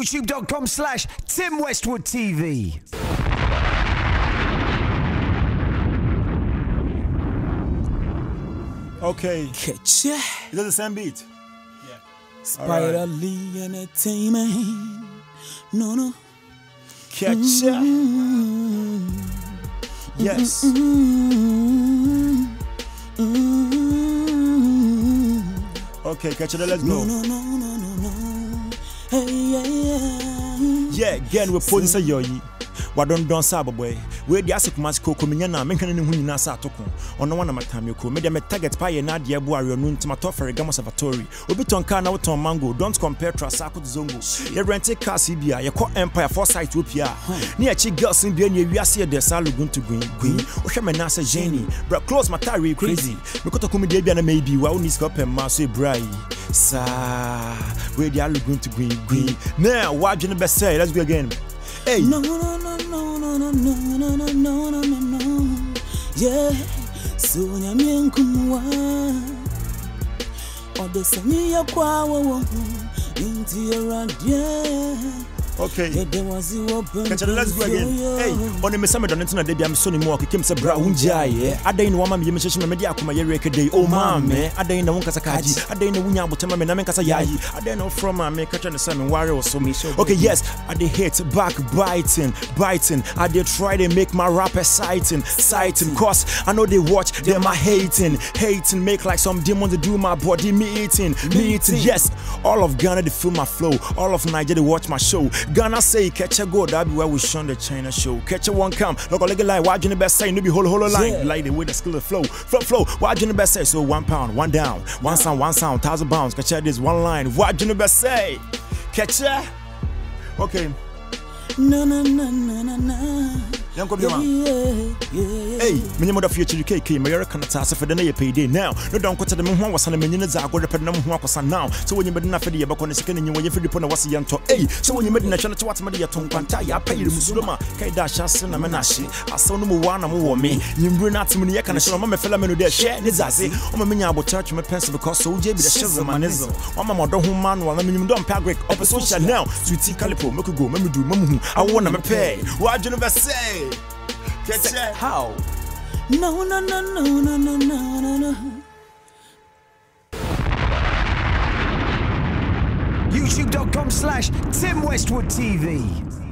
YouTube.com slash Tim Westwood TV. Okay. Keche. Is that the same beat? Yeah. Spider Lee Entertainment. No, no. Keche. Yes. Okay, Keche. Let's go. no, no, no, no, no. Yeah, again, we're posing say yo yi. wadɔndɔn sɛ abɔbɔe wei de ase kuma se koko menya na menhwɛ ne ho nyinaa sɛ atoko ɔno wa na matame ko medeɛ me target pa yɛ no adeɛ bo awerɛ no nti matɔ ferragamo observatory obi tɔn car na wotɔn mango. Don't compare trasako to zongo. Yɛrente cars yi bi a yɛkɔ empire foresight opia a ne yɛkyi girls no bia ne awiase yɛ dɛ saa logunto gwin gwin wohwɛ me naa sɛ jeni. Bra close matare crazy. Mekɔtɔko me deɛ bia na maybi wa woni sika wopɛ mmaa so ɛbra yi saa wei de alogunto gwin gwin na woadwene bɛsɛ let's go again Hey, No, no, no, no, no, no, no, no, no, no, no, no, no. Yeah. So nyamye nkumwa. Odesanyi ya kwa wo. Inti eradia. okay. Yede wazi Okay. Let's go again. Hey, one mesame don't the day. I'm so ni mo kikim se bra. Ada ina wama miyeme media medi akuma yere kede. Oh mame. Ada ina wonka sakaji. Ada ina wunya abotema me namen kasa yayi. Ada ina from me kachara ne same ware so me. Okay, yes. Ada hit back biting, biting. Ada try to make my rap exciting, exciting. Cause I know they watch them. I hating, hating. Make like some demons to do my body me eating, me eating. Yes, all of Ghana they feel my flow. All of Nigeria they watch my show. Ghana say catch a go, that be where we shun the China show. Catch a one come, look a leg like why you the best say no be holo holo line. Yeah. Like the way the skill of flow, flow flow. Why you the best say so one pound, one down, one sound, one sound, thousand pounds. Catch a this one line. Why you the best say? Catch a. Okay, Na na na na na na. Yanko Hey, me nyamoda fi chiri KK, me now. No don kwata me ho wasa na menyi ne na me ho now. So wonye bede na fede ye ne sika ne nyewo ye fede po na wasa yanto. Hey, so wonye bede na chana chwat mede ye ton kwanta ya payiri musuloma. Kai da sha se na me na shi. No mu wa na me? wo me. Yimbru na atmu ne ye kana shona me fela me no de she ne za se. O me nya abo because so je bi de shiz manizo. Ma modo ho man wa na me nyim don pa greek. Social now. Sweetie calipo, make go, me do, na me pay. Say. Catch. How? No, no, no, no, no, no, no, no, no. YouTube.com slash Tim Westwood TV.